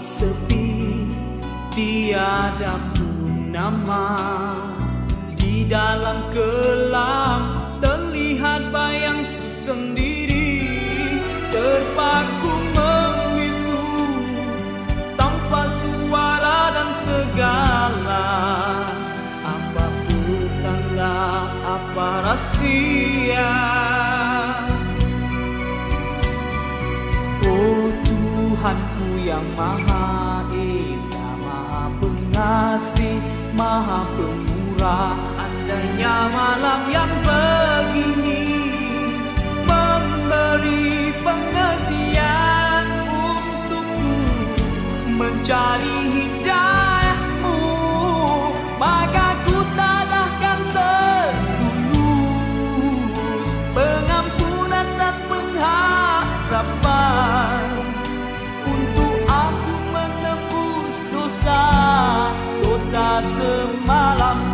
sepi tiada pun nama di dalam kelam terlihat bayang sendiri terpaku membisu tanpa suara dan segala apa pun tanda apa rahsia. yang maha esa maha pengasih maha pemurah. Andainya malam yang begini memberi pengertian untukku mencari hidayah semalam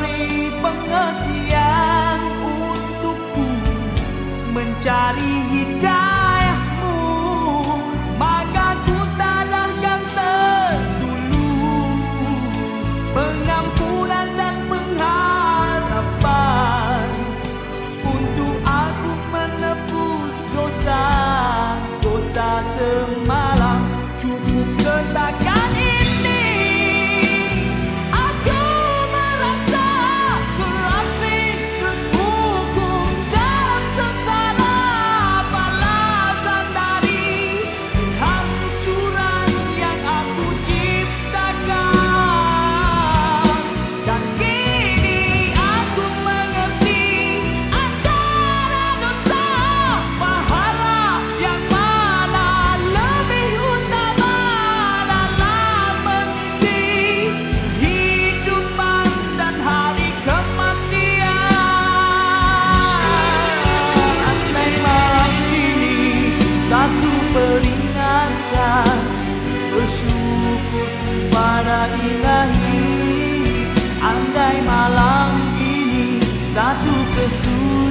beri pengertian untukku mencari hidup.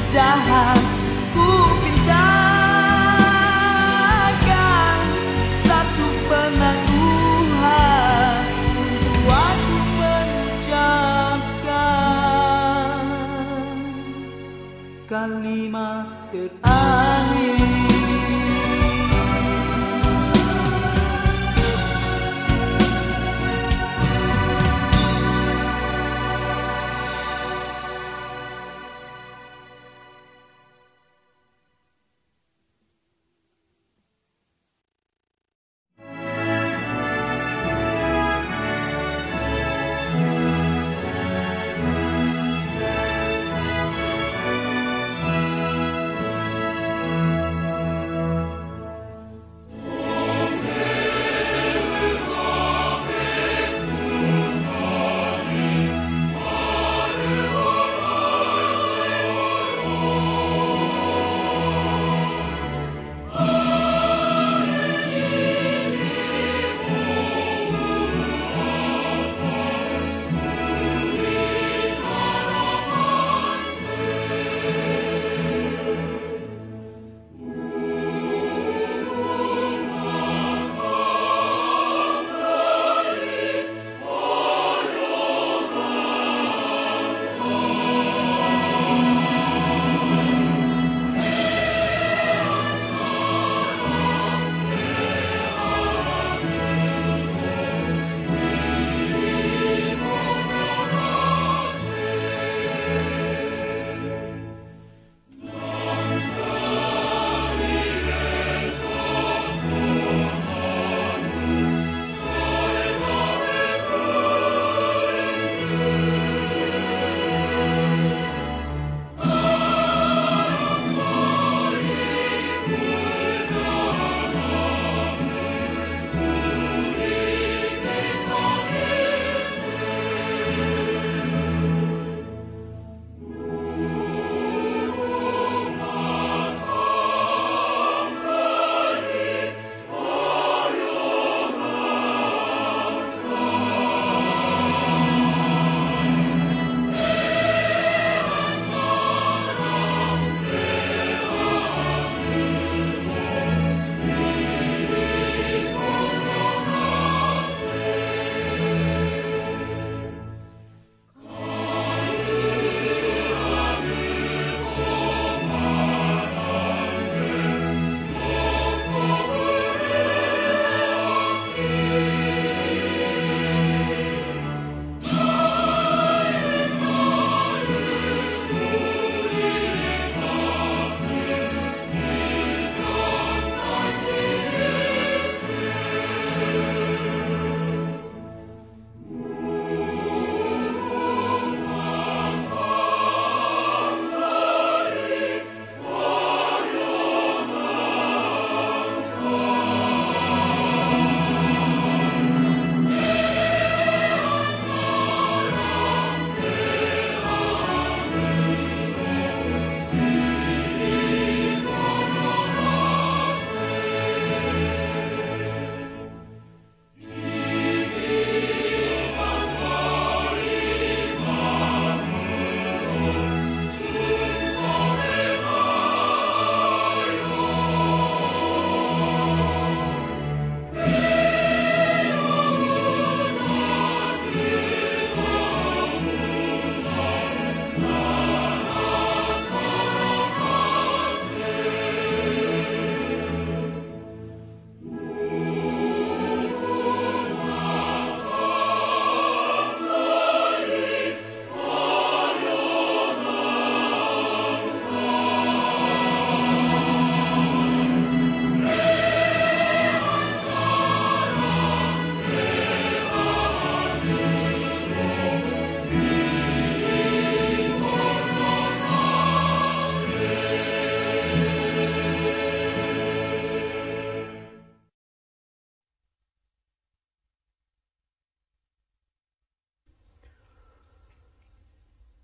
keindahan ku pintakan satu penangguhan untuk aku menjamkan kalimat terakhir.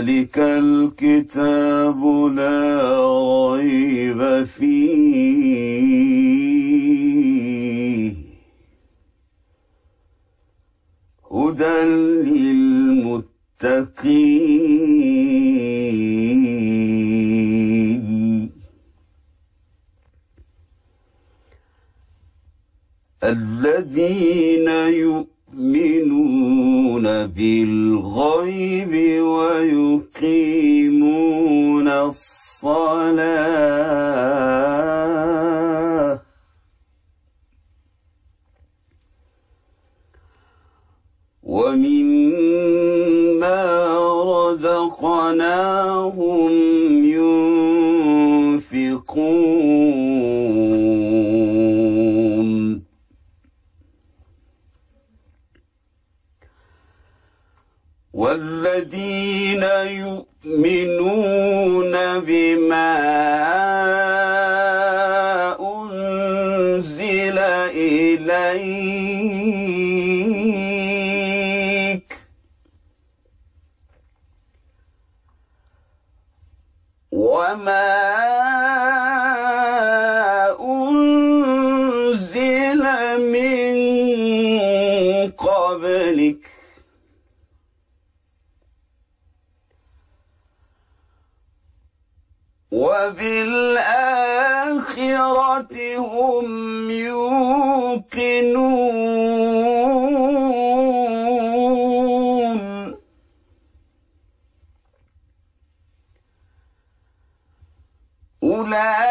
ذلك الكتاب لا ريب فيه. هدى للمتقين. الذين يؤمنون بالغيب ويقيمون الصلاة. والذين يؤمنون بما أنزل إليك. هم يوقنون. أولئك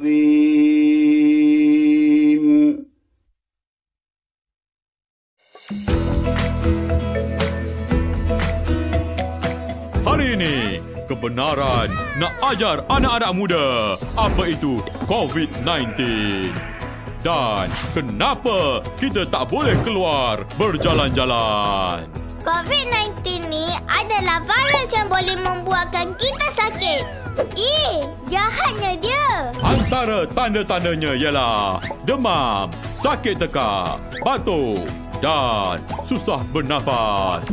العظيم Hari ini, kebenaran nak ajar anak-anak muda apa itu COVID-19. Dan kenapa kita tak boleh keluar berjalan-jalan. COVID-19 ni adalah virus yang boleh membuatkan kita sakit. Eh, jahatnya dia. Antara tanda-tandanya ialah demam, sakit tekak, batuk dan susah bernafas.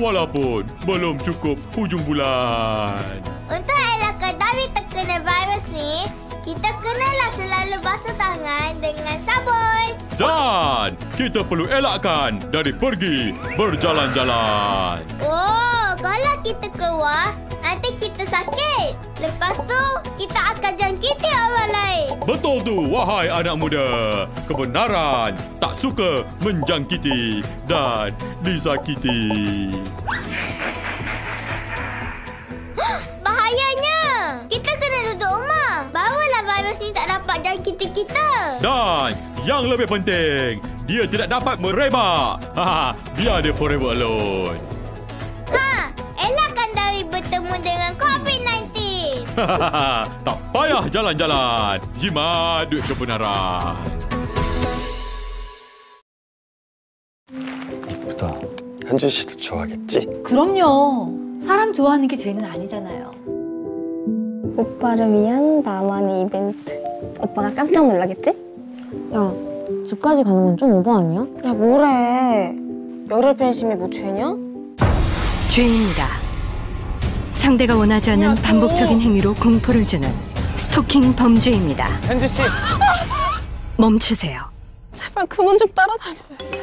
Walaupun belum cukup hujung bulan. Untuk elakkan dari terkena virus ni, kita kenalah selalu basuh tangan dengan sabun. Dan kita perlu elakkan dari pergi berjalan-jalan. Oh, kalau kita keluar, nanti kita sakit. Lepas tu, kita akan jangkiti orang lain. Betul tu, wahai anak muda. Kebenaran tak suka menjangkiti dan disakiti. Bahayanya. Kita kena duduk rumah. Barulah virus ni tak dapat jangkiti kita. Dan yang lebih penting, dia tidak dapat merebak. Biar dia forever alone. tak payah jalan-jalan. Jimat duit kebenaran. 이쁘다. 현준 씨도 좋아하겠지? 그럼요. 사람 좋아하는 게 죄는 아니잖아요. 오빠를 위한 나만의 이벤트. 오빠가 깜짝 놀라겠지? 야, 집까지 가는 건 좀 오버 아니야? 야, 뭐래. 열혈 팬심이 뭐 죄냐? 죄입니다. 상대가 원하지 않는 반복적인 행위로 공포를 주는 스토킹 범죄입니다. 현준 씨. 멈추세요. 제발 그만 좀 따라다녀야지.